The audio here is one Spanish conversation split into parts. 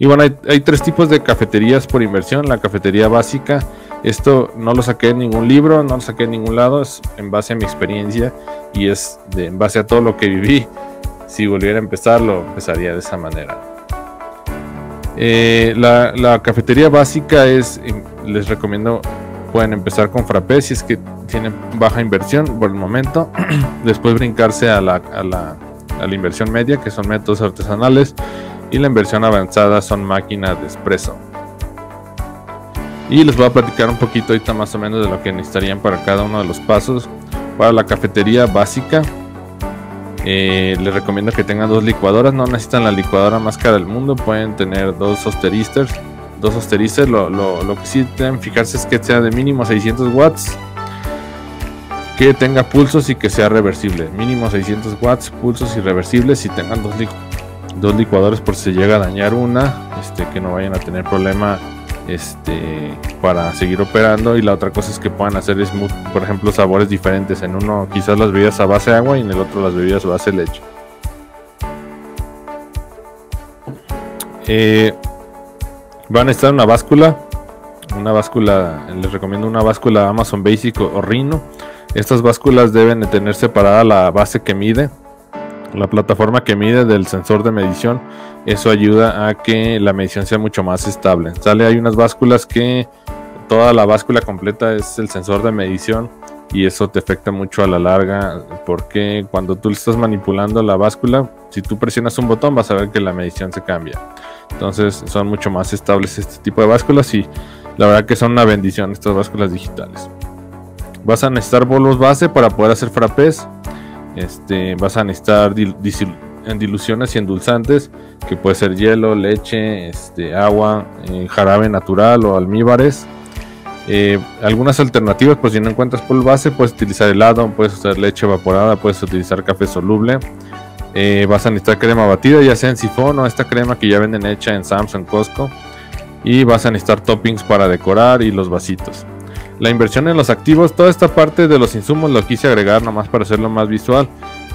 Y bueno, hay, tres tipos de cafeterías por inversión. La cafetería básica, esto no lo saqué en ningún libro, no lo saqué en ningún lado, es en base a mi experiencia y es en base a todo lo que viví. Si volviera a empezar, lo empezaría de esa manera. Eh, la, cafetería básica es, em, les recomiendo, pueden empezar con frappé si es que tienen baja inversión por el momento. Después brincarse a la, a la, a la inversión media, que son métodos artesanales y la inversión avanzada son máquinas de expreso. Y les voy a platicar un poquito ahorita más o menos de lo que necesitarían para cada uno de los pasos. Para la cafetería básica, eh, les recomiendo que tengan dos licuadoras. No necesitan la licuadora más cara del mundo. Pueden tener dos sosteristers. Dos sosteristers. Lo, lo, que sí deben fijarse es que sea de mínimo 600 watts. Que tenga pulsos y que sea reversible. Mínimo 600 watts, pulsos y reversibles. Y tengan dos licuadoras dos licuadores por si se llega a dañar una, este, que no vayan a tener problema este, para seguir operando. Y la otra cosa es que puedan hacer, por ejemplo, sabores diferentes. En uno quizás las bebidas a base de agua y en el otro las bebidas a base de leche. Eh, van a estar una báscula. Una báscula, les recomiendo una báscula Amazon Basic o, Rhino. Estas básculas deben de tener separada la base que mide la plataforma que mide del sensor de medición, eso ayuda a que la medición sea mucho más estable. Sale, hay unas básculas que toda la báscula completa es el sensor de medición y eso te afecta mucho a la larga porque cuando tú estás manipulando la báscula, si tú presionas un botón vas a ver que la medición se cambia. Entonces son mucho más estables este tipo de básculas y la verdad que son una bendición estas básculas digitales. Vas a necesitar bolos base para poder hacer frappés este, vas a necesitar diluciones y endulzantes, que puede ser hielo, leche, este, agua, eh, jarabe natural o almíbares. Eh, algunas alternativas, pues si no encuentras por base, puedes utilizar helado, puedes usar leche evaporada, puedes utilizar café soluble. Eh, vas a necesitar crema batida, ya sea en sifón o esta crema que ya venden hecha en Samsung Costco. Y vas a necesitar toppings para decorar y los vasitos la inversión en los activos, toda esta parte de los insumos lo quise agregar nomás para hacerlo más visual,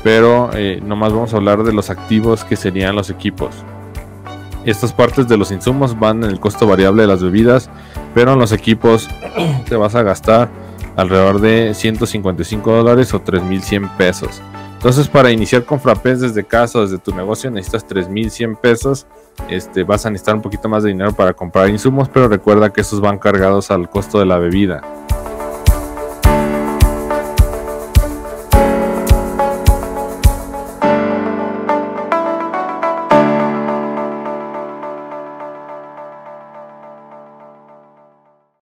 pero eh, nomás vamos a hablar de los activos que serían los equipos. Estas partes de los insumos van en el costo variable de las bebidas, pero en los equipos te vas a gastar alrededor de 155 dólares o 3100 pesos. Entonces, para iniciar con frappés desde casa desde tu negocio, necesitas 3100 pesos. Este, vas a necesitar un poquito más de dinero para comprar insumos, pero recuerda que esos van cargados al costo de la bebida.